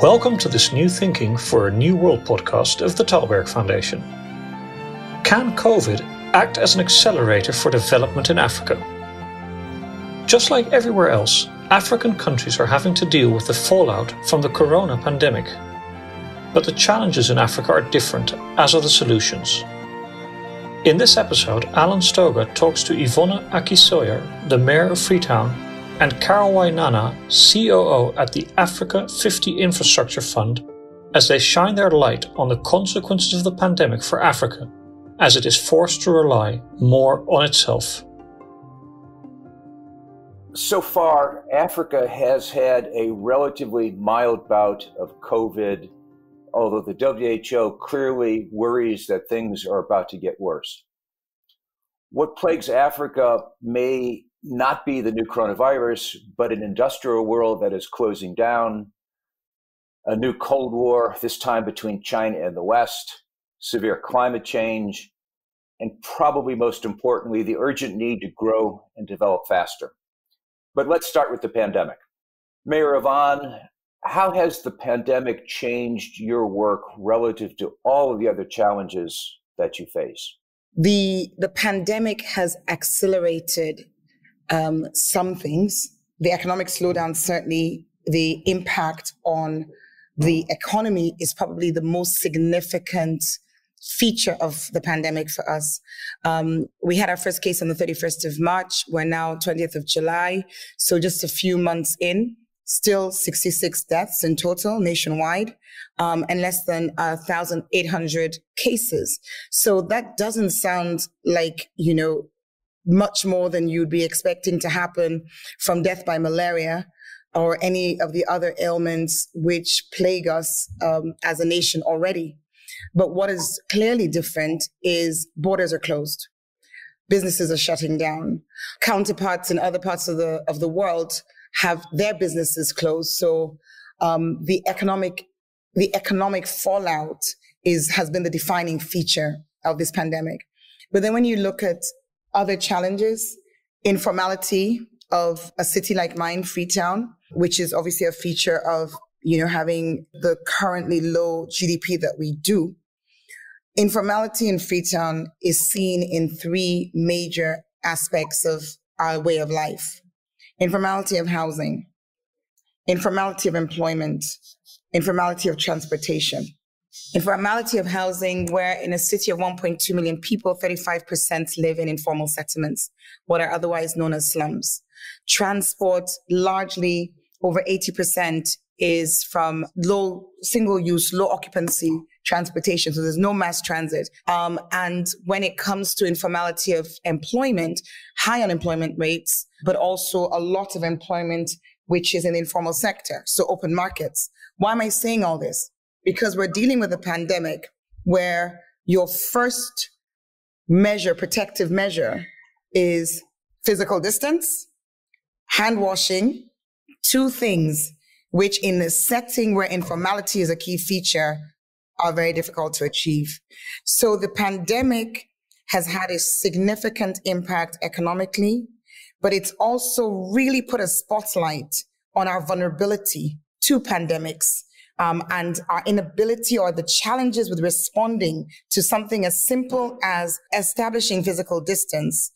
Welcome to this New Thinking for a New World podcast of the Tallberg Foundation. Can COVID act as an accelerator for development in Africa? Just like everywhere else, African countries are having to deal with the fallout from the corona pandemic. But the challenges in Africa are different, as are the solutions. In this episode, Alan Stoga talks to Yvonne Aki-Sawyerr, the mayor of Freetown, and Carole Wainaina, COO at the Africa 50 Infrastructure Fund, as they shine their light on the consequences of the pandemic for Africa, as it is forced to rely more on itself. So far, Africa has had a relatively mild bout of COVID, although the WHO clearly worries that things are about to get worse. What plagues Africa may not be the new coronavirus, but an industrial world that is closing down, a new Cold War, this time between China and the West, severe climate change, and probably most importantly, the urgent need to grow and develop faster. But let's start with the pandemic. Mayor Yvonne, how has the pandemic changed your work relative to all of the other challenges that you face? The, the pandemic has accelerated um, some things. The economic slowdown, certainly the impact on the economy is probably the most significant feature of the pandemic for us. Um, we had our first case on the 31st of March. We're now 20th of July. So just a few months in, still 66 deaths in total nationwide, um, and less than 1,800 cases. So that doesn't sound like, you know, much more than you'd be expecting to happen from death by malaria or any of the other ailments which plague us um, as a nation already. But what is clearly different is borders are closed. Businesses are shutting down. Counterparts in other parts of the of the world have their businesses closed. So um, the economic the economic fallout is has been the defining feature of this pandemic. But then when you look at other challenges, informality of a city like mine, Freetown, which is obviously a feature of, you know, having the currently low GDP that we do. Informality in Freetown is seen in three major aspects of our way of life. Informality of housing, informality of employment, informality of transportation. Informality of housing, where in a city of 1.2 million people, 35% live in informal settlements, what are otherwise known as slums. Transport, largely over 80% is from low single use, low occupancy transportation. So there's no mass transit. Um, and when it comes to informality of employment, high unemployment rates, but also a lot of employment which is in the informal sector. So open markets. Why am I saying all this? Because we're dealing with a pandemic where your first measure, protective measure, is physical distance, hand washing, two things which in a setting where informality is a key feature are very difficult to achieve. So the pandemic has had a significant impact economically, but it's also really put a spotlight on our vulnerability to pandemics um, and our inability or the challenges with responding to something as simple as establishing physical distance,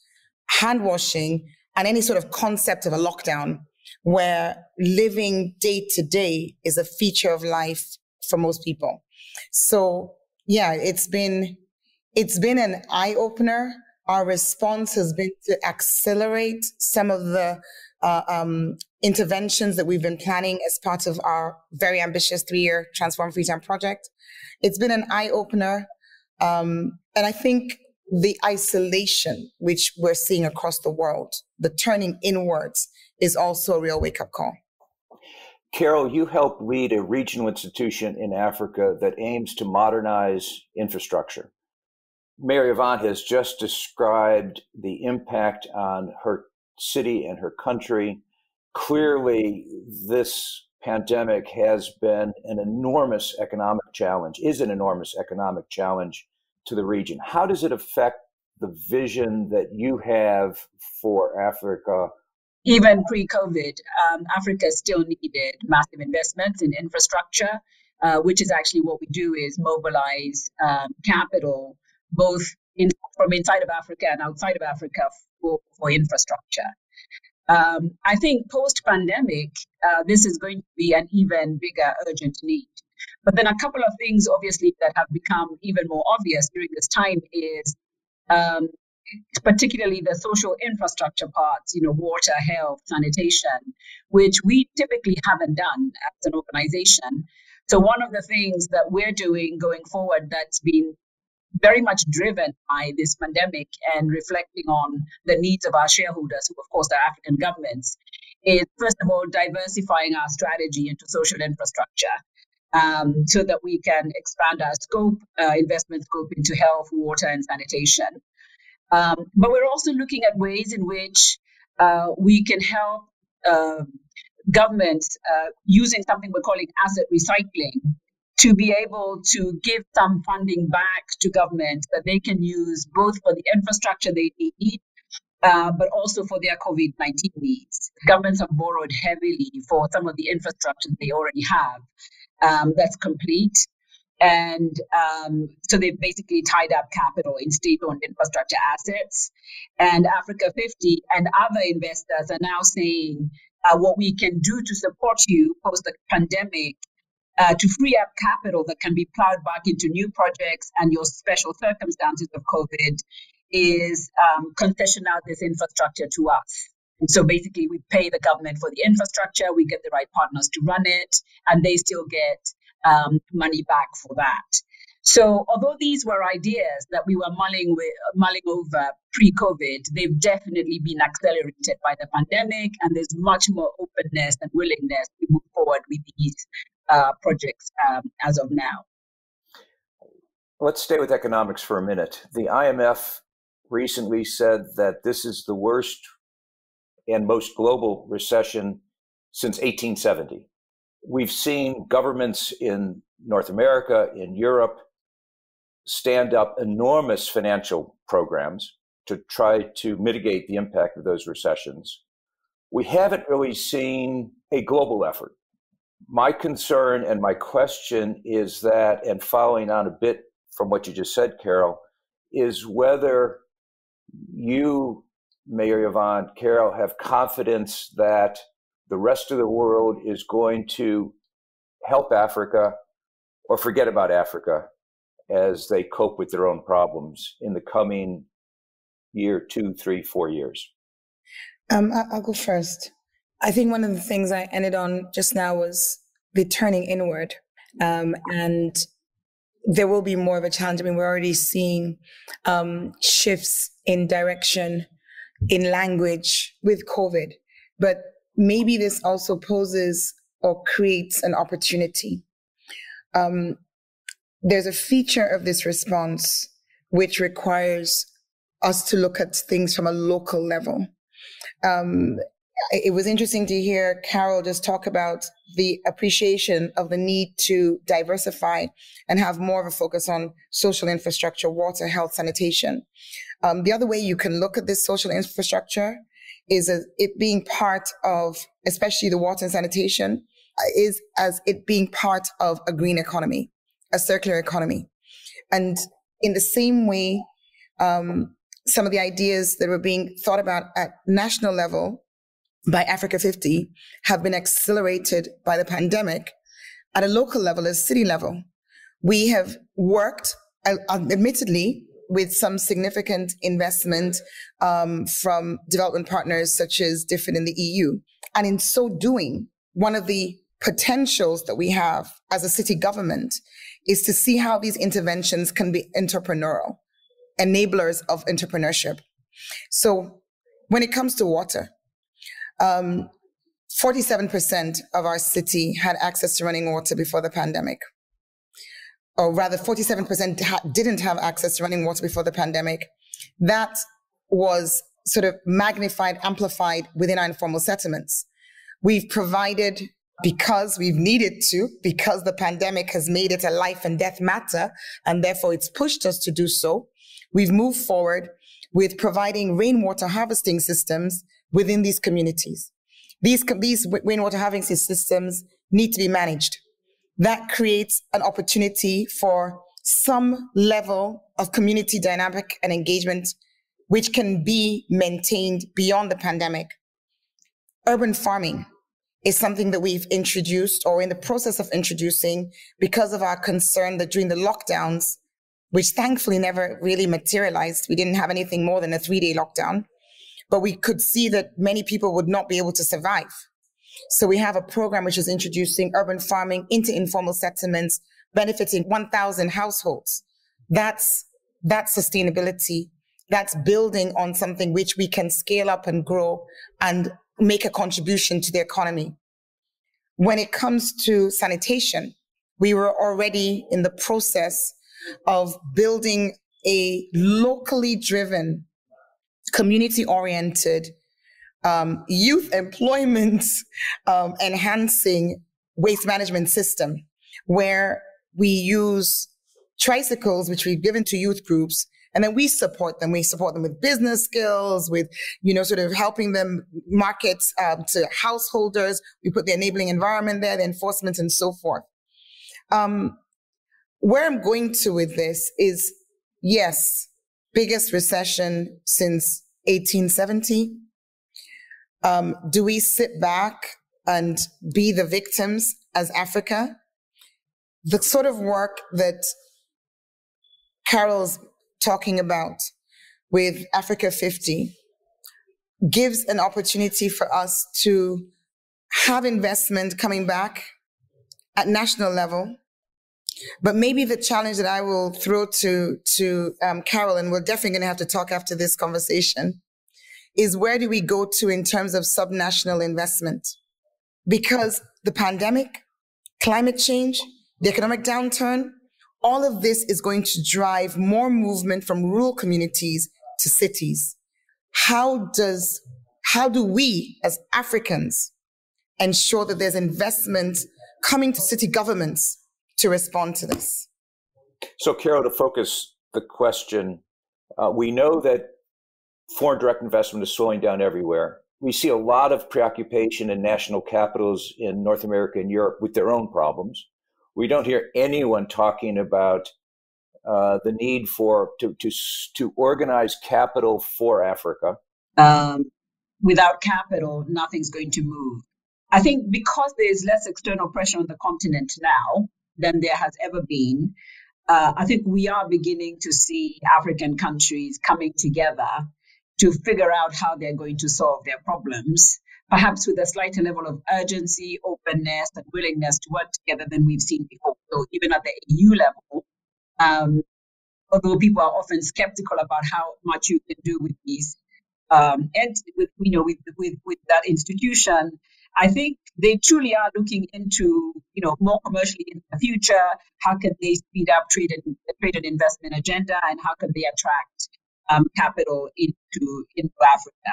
hand washing, and any sort of concept of a lockdown where living day to day is a feature of life for most people. So yeah, it's been, it's been an eye opener. Our response has been to accelerate some of the uh, um, interventions that we've been planning as part of our very ambitious three-year Transform Freetown project. It's been an eye-opener. Um, and I think the isolation which we're seeing across the world, the turning inwards, is also a real wake-up call. Carole, you help lead a regional institution in Africa that aims to modernize infrastructure. Mayor Yvonne has just described the impact on her city and her country. Clearly, this pandemic has been an enormous economic challenge, is an enormous economic challenge to the region. How does it affect the vision that you have for Africa even pre-COVID, um, Africa still needed massive investments in infrastructure, uh, which is actually what we do is mobilize um, capital both in, from inside of Africa and outside of Africa for, for infrastructure. Um, I think post-pandemic, uh, this is going to be an even bigger urgent need. But then a couple of things, obviously, that have become even more obvious during this time is um, particularly the social infrastructure parts, you know, water, health, sanitation, which we typically haven't done as an organization. So one of the things that we're doing going forward that's been very much driven by this pandemic and reflecting on the needs of our shareholders, who of course are African governments, is first of all diversifying our strategy into social infrastructure. Um, so that we can expand our scope, uh, investment scope into health, water, and sanitation. Um, but we're also looking at ways in which uh, we can help uh, governments uh, using something we're calling asset recycling to be able to give some funding back to governments that they can use both for the infrastructure they need, uh, but also for their COVID 19 needs. Governments have borrowed heavily for some of the infrastructure they already have um, that's complete. And um, so they've basically tied up capital in state owned infrastructure assets. And Africa 50 and other investors are now saying uh, what we can do to support you post the pandemic uh, to free up capital that can be plowed back into new projects and your special circumstances of COVID is um, concession out this infrastructure to us. And so basically, we pay the government for the infrastructure, we get the right partners to run it, and they still get um, money back for that. So, although these were ideas that we were mulling, with, mulling over pre COVID, they've definitely been accelerated by the pandemic, and there's much more openness and willingness to move forward with these uh, projects um, as of now. Let's stay with economics for a minute. The IMF recently said that this is the worst and most global recession since 1870 we've seen governments in North America, in Europe, stand up enormous financial programs to try to mitigate the impact of those recessions. We haven't really seen a global effort. My concern and my question is that, and following on a bit from what you just said, Carole, is whether you, Mayor Yvonne, Carole, have confidence that the rest of the world is going to help Africa or forget about Africa as they cope with their own problems in the coming year, two, three, four years? Um, I'll go first. I think one of the things I ended on just now was the turning inward. Um, and there will be more of a challenge. I mean, we're already seeing um, shifts in direction in language with COVID, but maybe this also poses or creates an opportunity. Um, there's a feature of this response which requires us to look at things from a local level. Um, it was interesting to hear Carole just talk about the appreciation of the need to diversify and have more of a focus on social infrastructure, water, health, sanitation. Um, the other way you can look at this social infrastructure is a, it being part of, especially the water and sanitation, is as it being part of a green economy, a circular economy. And in the same way, um, some of the ideas that were being thought about at national level by Africa 50 have been accelerated by the pandemic at a local level, a city level. We have worked, uh, admittedly, with some significant investment um, from development partners such as DFID in the EU. And in so doing, one of the potentials that we have as a city government is to see how these interventions can be entrepreneurial, enablers of entrepreneurship. So when it comes to water, um, 47% of our city had access to running water before the pandemic or rather 47% ha- didn't have access to running water before the pandemic. That was sort of magnified, amplified within our informal settlements. We've provided because we've needed to, because the pandemic has made it a life and death matter, and therefore it's pushed us to do so. We've moved forward with providing rainwater harvesting systems within these communities. These, these rainwater harvesting systems need to be managed. That creates an opportunity for some level of community dynamic and engagement, which can be maintained beyond the pandemic. Urban farming is something that we've introduced or in the process of introducing because of our concern that during the lockdowns, which thankfully never really materialized, we didn't have anything more than a three day lockdown, but we could see that many people would not be able to survive. So we have a program which is introducing urban farming into informal settlements, benefiting 1,000 households. That's, that's sustainability. That's building on something which we can scale up and grow and make a contribution to the economy. When it comes to sanitation, we were already in the process of building a locally driven, community oriented, um, youth employment um, enhancing waste management system where we use tricycles, which we've given to youth groups, and then we support them. We support them with business skills, with, you know, sort of helping them market um, to householders. We put the enabling environment there, the enforcement and so forth. Um, where I'm going to with this is, yes, biggest recession since 1870. Um, do we sit back and be the victims as Africa? The sort of work that Carole's talking about with Africa 50 gives an opportunity for us to have investment coming back at national level. But maybe the challenge that I will throw to to um, Carole, and we're definitely going to have to talk after this conversation, is where do we go to in terms of subnational investment? Because the pandemic, climate change, the economic downturn, all of this is going to drive more movement from rural communities to cities. How does, how do we as Africans ensure that there's investment coming to city governments to respond to this? So, Carole, to focus the question, uh, we know that foreign direct investment is slowing down everywhere. We see a lot of preoccupation in national capitals in North America and Europe with their own problems we don't hear anyone talking about uh, the need for to, to to organize capital for Africa. Um, without capital, nothing's going to move. I think because there is less external pressure on the continent now than there has ever been, uh, I think we are beginning to see African countries coming together to figure out how they're going to solve their problems perhaps with a slighter level of urgency, openness, and willingness to work together than we've seen before. So even at the EU level, um, although people are often skeptical about how much you can do with these um, and with you know with, with with that institution, I think they truly are looking into you know more commercially in the future. How can they speed up trade and trade and investment agenda, and how can they attract um, capital into into Africa?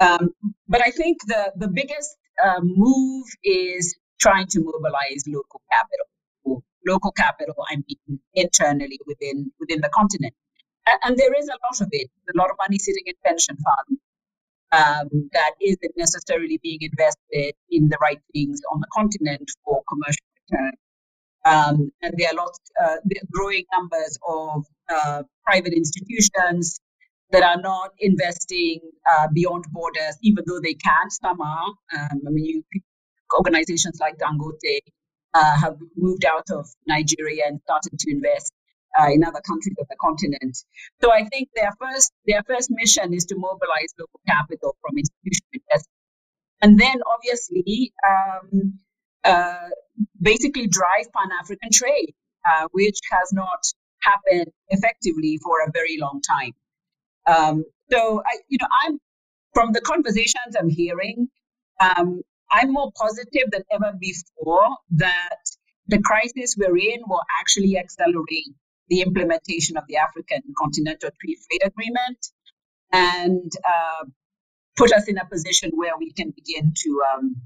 Um, but I think the, the biggest uh, move is trying to mobilize local capital. Local capital, I mean, internally within within the continent, and, and there is a lot of it. A lot of money sitting in pension funds um, that isn't necessarily being invested in the right things on the continent for commercial return. Um, and there are lots, uh, growing numbers of uh, private institutions that are not investing uh, beyond borders, even though they can. Some are. Um, I mean, you, organizations like Dangote uh, have moved out of Nigeria and started to invest uh, in other countries of the continent. So I think their first their first mission is to mobilize local capital from institutional investors, and then obviously um, uh, basically drive Pan African trade, uh, which has not happened effectively for a very long time. Um, so I, you know, I'm from the conversations I'm hearing, um, I'm more positive than ever before that the crisis we're in will actually accelerate the implementation of the African Continental Free Trade Agreement and uh, put us in a position where we can begin to um,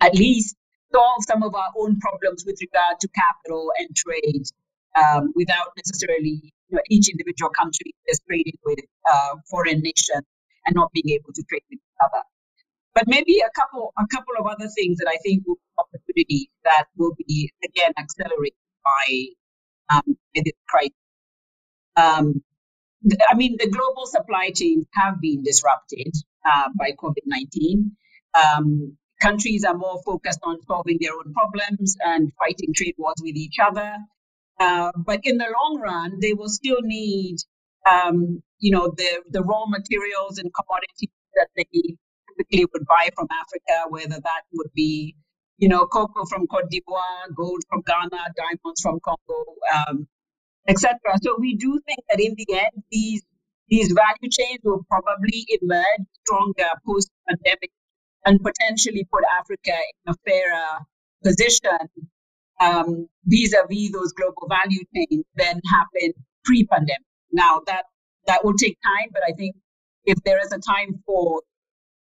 at least solve some of our own problems with regard to capital and trade um, without necessarily you know, each individual country is trading with uh, foreign nations and not being able to trade with each other. But maybe a couple a couple of other things that I think will be opportunities that will be again accelerated by um, this crisis. Um, I mean, the global supply chains have been disrupted uh, by COVID 19. Um, countries are more focused on solving their own problems and fighting trade wars with each other. Uh, but in the long run, they will still need, um, you know, the, the raw materials and commodities that they typically would buy from Africa, whether that would be, you know, cocoa from Cote d'Ivoire, gold from Ghana, diamonds from Congo, um, etc. So we do think that in the end, these these value chains will probably emerge stronger post pandemic and potentially put Africa in a fairer position um, vis-a-vis those global value chains than happened pre-pandemic. Now that that will take time, but I think if there is a time for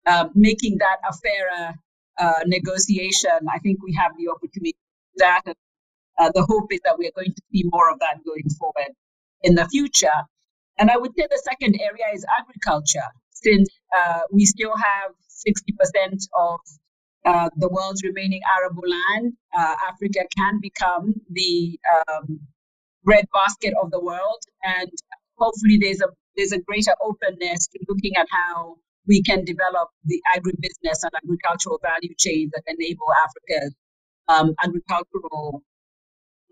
uh, making that a fairer uh, negotiation, I think we have the opportunity to do that. And, uh, the hope is that we are going to see more of that going forward in the future. And I would say the second area is agriculture, since uh, we still have 60% of uh, the world's remaining arable land. Uh, Africa can become the um, breadbasket of the world, and hopefully there's a there's a greater openness to looking at how we can develop the agribusiness and agricultural value chains that enable Africa's um, agricultural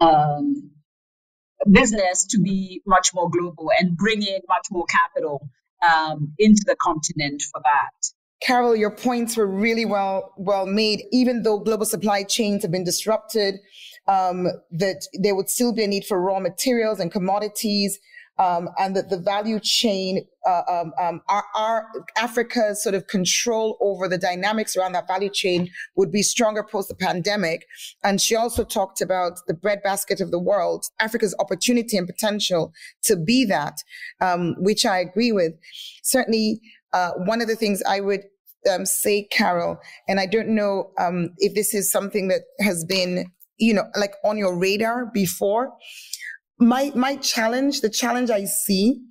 um, business to be much more global and bring in much more capital um, into the continent for that. Carole, your points were really well well made. Even though global supply chains have been disrupted, um, that there would still be a need for raw materials and commodities um, and that the value chain, uh, um, um, our, our, Africa's sort of control over the dynamics around that value chain would be stronger post the pandemic. And she also talked about the breadbasket of the world, Africa's opportunity and potential to be that, um, which I agree with. Certainly, uh, one of the things I would um, say, Carole, and I don't know um, if this is something that has been, you know, like on your radar before, my my challenge, the challenge I see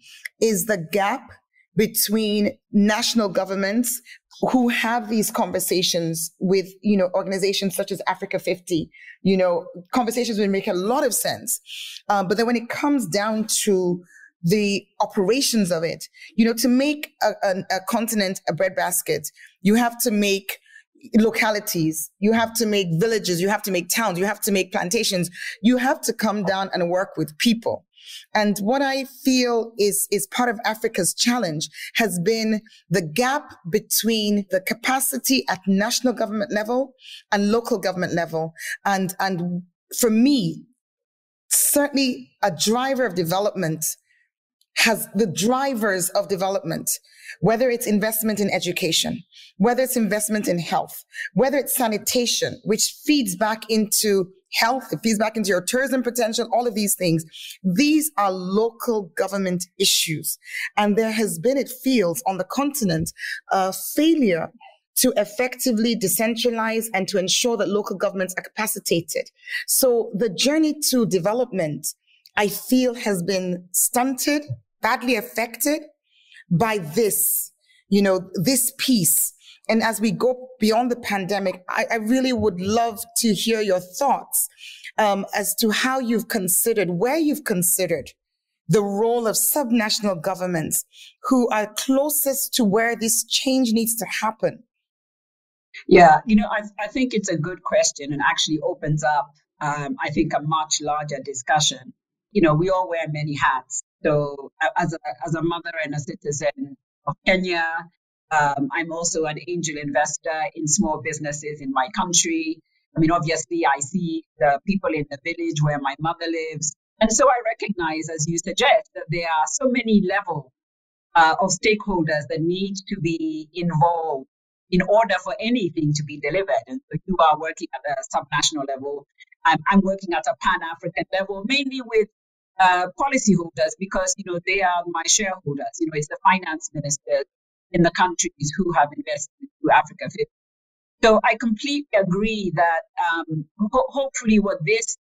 is the gap between national governments who have these conversations with, you know, organizations such as Africa 50, you know, conversations would make a lot of sense. Um, but then when it comes down to the operations of it, you know, to make a, a, a continent a breadbasket, you have to make localities, you have to make villages, you have to make towns, you have to make plantations, you have to come down and work with people. And what I feel is, is part of Africa's challenge has been the gap between the capacity at national government level and local government level. And, and for me, certainly a driver of development has the drivers of development, whether it's investment in education, whether it's investment in health, whether it's sanitation, which feeds back into health, it feeds back into your tourism potential, all of these things. These are local government issues. And there has been, it feels, on the continent, a failure to effectively decentralize and to ensure that local governments are capacitated. So the journey to development I feel has been stunted, badly affected by this, you know, this piece. And as we go beyond the pandemic, I, I really would love to hear your thoughts um, as to how you've considered, where you've considered the role of subnational governments who are closest to where this change needs to happen. Yeah, you know, I, I think it's a good question and actually opens up, um, I think, a much larger discussion you know, we all wear many hats. So as a, as a mother and a citizen of Kenya, um, I'm also an angel investor in small businesses in my country. I mean, obviously, I see the people in the village where my mother lives. And so I recognize, as you suggest, that there are so many levels uh, of stakeholders that need to be involved in order for anything to be delivered. And so you are working at a subnational level. I'm, I'm working at a pan African level, mainly with uh, policyholders because you know they are my shareholders. You know, it's the finance ministers in the countries who have invested into Africa. So I completely agree that um, ho- hopefully what this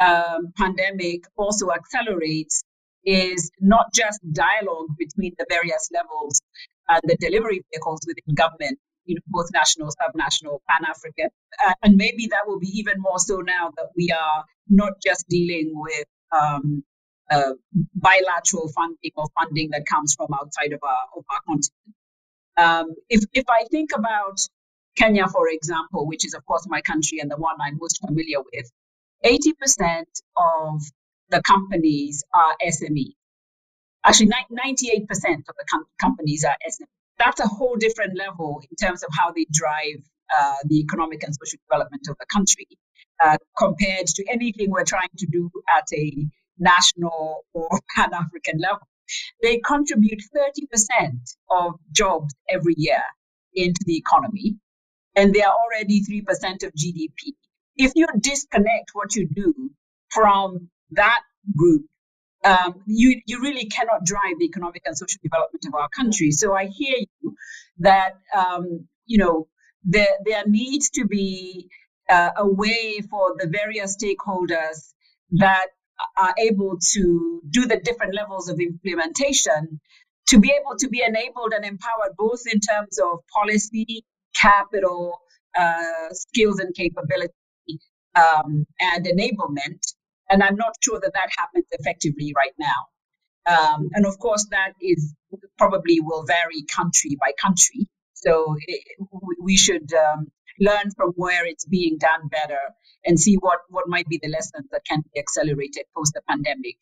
um, pandemic also accelerates is not just dialogue between the various levels and the delivery vehicles within government, you know, both national, subnational, pan African. Uh, and maybe that will be even more so now that we are not just dealing with um, uh, bilateral funding or funding that comes from outside of our, of our continent. Um, if, if I think about Kenya, for example, which is, of course, my country and the one I'm most familiar with, 80% of the companies are SME. Actually, 98% of the com- companies are SME. That's a whole different level in terms of how they drive uh, the economic and social development of the country uh, compared to anything we're trying to do at a national or pan African level. They contribute 30% of jobs every year into the economy, and they are already 3% of GDP. If you disconnect what you do from that group, um, you, you really cannot drive the economic and social development of our country. So I hear you that, um, you know, there, there needs to be uh, a way for the various stakeholders that are able to do the different levels of implementation to be able to be enabled and empowered both in terms of policy, capital, uh, skills and capability, um, and enablement. And I'm not sure that that happens effectively right now. Um, and of course, that is probably will vary country by country. So it, we should um, learn from where it's being done better and see what, what might be the lessons that can be accelerated post the pandemic.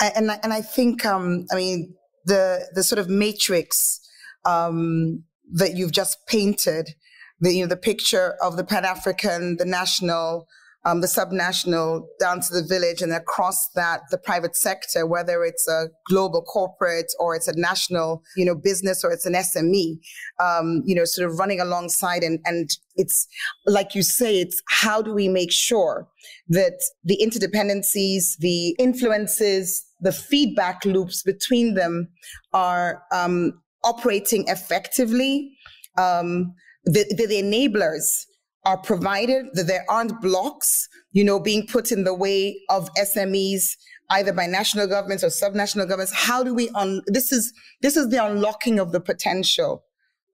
And, and I think, um, I mean, the, the sort of matrix um, that you've just painted, the, you know, the picture of the Pan African, the national, um, the subnational down to the village and across that the private sector, whether it's a global corporate or it's a national, you know, business or it's an SME, um, you know, sort of running alongside and, and it's like you say, it's how do we make sure that the interdependencies, the influences, the feedback loops between them are um, operating effectively, um, the, the, the enablers are provided, that there aren't blocks, you know, being put in the way of SMEs, either by national governments or subnational governments. How do we un- this is this is the unlocking of the potential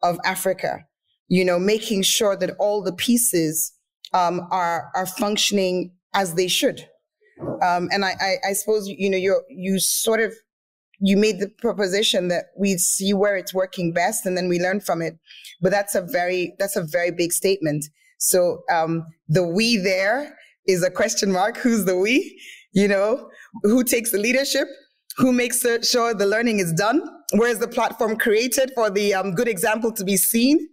of Africa, you know, making sure that all the pieces um, are are functioning as they should. Um, and I, I, I suppose you know you you sort of you made the proposition that we see where it's working best and then we learn from it but that's a very that's a very big statement so um, the we there is a question mark. Who's the we? You know, who takes the leadership? Who makes sure the learning is done? Where is the platform created for the um, good example to be seen?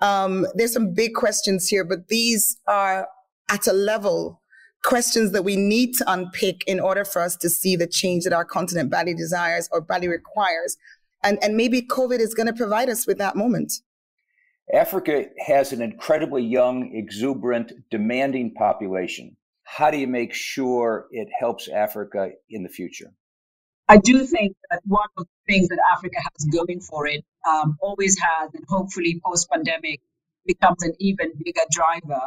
Um, there's some big questions here, but these are at a level questions that we need to unpick in order for us to see the change that our continent badly desires or badly requires. And, and maybe COVID is going to provide us with that moment. Africa has an incredibly young, exuberant, demanding population. How do you make sure it helps Africa in the future? I do think that one of the things that Africa has going for it, um, always has, and hopefully post pandemic becomes an even bigger driver,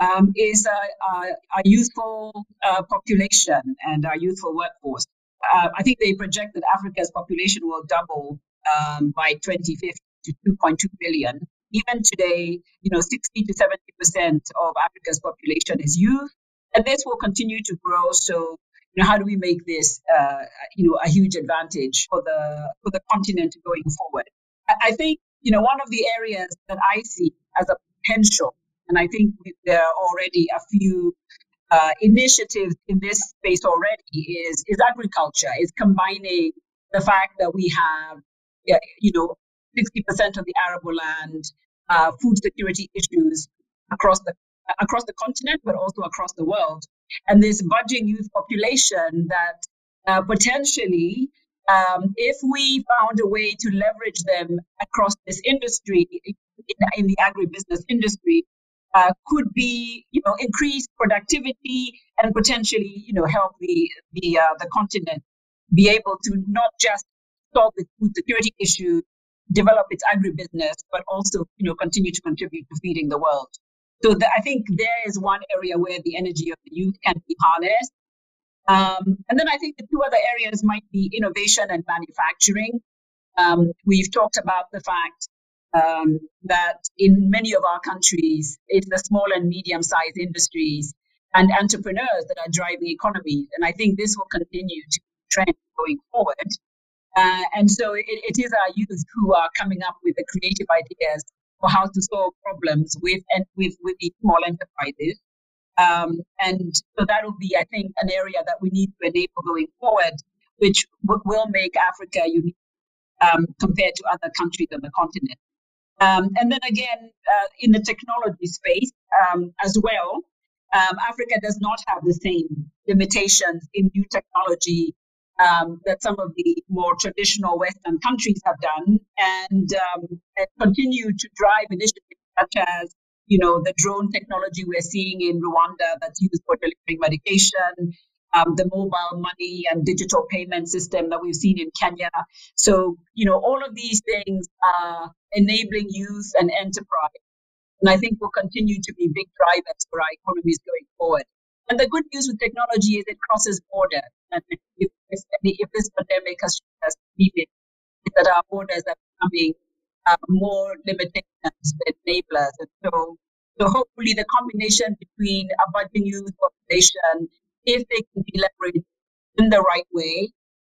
um, is a, youthful uh, population and our youthful workforce. Uh, I think they project that Africa's population will double um, by 2050 to 2.2 billion even today, you know, 60 to 70 percent of Africa's population is youth, and this will continue to grow. So, you know, how do we make this, uh, you know, a huge advantage for the for the continent going forward? I, I think, you know, one of the areas that I see as a potential, and I think there are already a few uh, initiatives in this space already, is is agriculture. Is combining the fact that we have, you know, 60% of the arable land, uh, food security issues across the across the continent, but also across the world. And this budging youth population that uh, potentially, um, if we found a way to leverage them across this industry, in, in the agribusiness industry, uh, could be, you know, increase productivity and potentially, you know, help the the uh, the continent be able to not just solve the food security issue, develop its agribusiness, but also, you know, continue to contribute to feeding the world. So the, I think there is one area where the energy of the youth can be harnessed. Um, and then I think the two other areas might be innovation and manufacturing. Um, we've talked about the fact um, that in many of our countries, it's the small and medium sized industries and entrepreneurs that are driving economies. And I think this will continue to trend going forward. Uh, and so it, it is our youth who are coming up with the creative ideas for how to solve problems with and with, with these small enterprises. Um, and so that will be, I think, an area that we need to enable going forward, which w- will make Africa unique um, compared to other countries on the continent. Um, and then again, uh, in the technology space um, as well, um, Africa does not have the same limitations in new technology um, that some of the more traditional Western countries have done, and, um, and continue to drive initiatives such as you know the drone technology we're seeing in Rwanda that's used for delivering medication, um, the mobile money and digital payment system that we've seen in Kenya. So, you know, all of these things are enabling youth and enterprise. And I think will continue to be big drivers for our economies going forward. And the good news with technology is it crosses borders. And if, if, if this pandemic has shown us that our borders are becoming uh, more limitations than enablers. And so, so hopefully the combination between a budding youth population if they can be leveraged in the right way,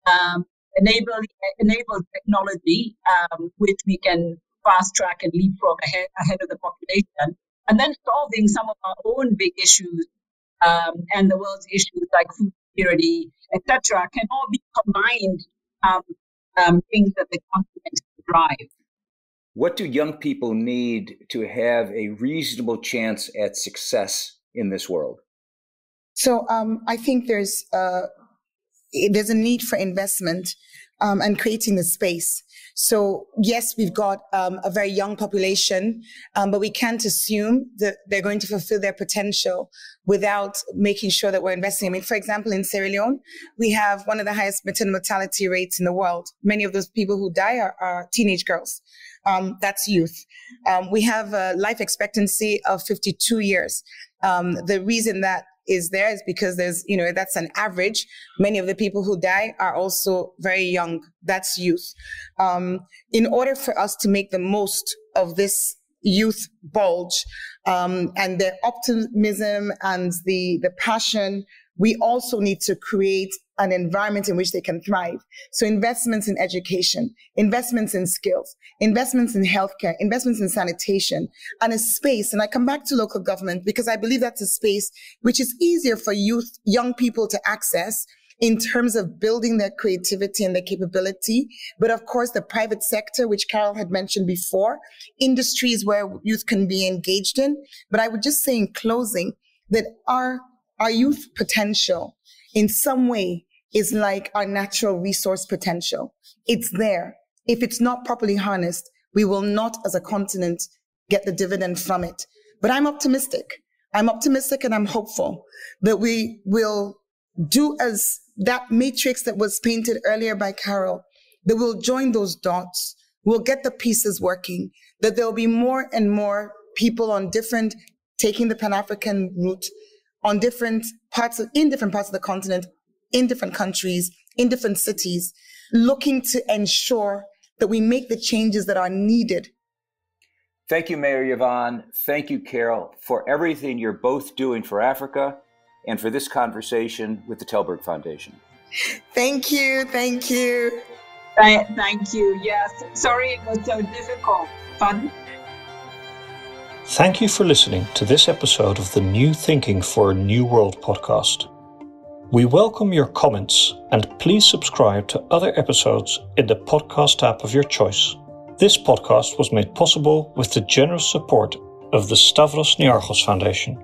um, enable enable technology, um, which we can fast track and leapfrog ahead ahead of the population, and then solving some of our own big issues um, and the world's issues like food security, etc., can all be combined um, um, things that the continent drive. What do young people need to have a reasonable chance at success in this world? So um, I think there's uh, there's a need for investment um, and creating the space. So yes, we've got um, a very young population, um, but we can't assume that they're going to fulfill their potential without making sure that we're investing. I mean, for example, in Sierra Leone, we have one of the highest maternal mortality rates in the world. Many of those people who die are, are teenage girls. Um, that's youth. Um, we have a life expectancy of 52 years. Um, the reason that is there is because there's, you know, that's an average. Many of the people who die are also very young. That's youth. Um, in order for us to make the most of this youth bulge um, and the optimism and the the passion we also need to create an environment in which they can thrive. So investments in education, investments in skills, investments in healthcare, investments in sanitation, and a space. And I come back to local government because I believe that's a space which is easier for youth, young people to access in terms of building their creativity and their capability. But of course, the private sector, which Carole had mentioned before, industries where youth can be engaged in. But I would just say in closing that our our youth potential in some way is like our natural resource potential. It's there. If it's not properly harnessed, we will not as a continent get the dividend from it. But I'm optimistic. I'm optimistic and I'm hopeful that we will do as that matrix that was painted earlier by Carole, that we'll join those dots. We'll get the pieces working, that there'll be more and more people on different, taking the Pan African route, on different parts of, in different parts of the continent, in different countries, in different cities, looking to ensure that we make the changes that are needed. Thank you, Mayor Yvonne. Thank you, Carole, for everything you're both doing for Africa and for this conversation with the Tallberg Foundation. Thank you. Thank you. Thank you. Yes. Sorry it was so difficult. Fun. Thank you for listening to this episode of the New Thinking for a New World podcast. We welcome your comments and please subscribe to other episodes in the podcast app of your choice. This podcast was made possible with the generous support of the Stavros Niarchos Foundation.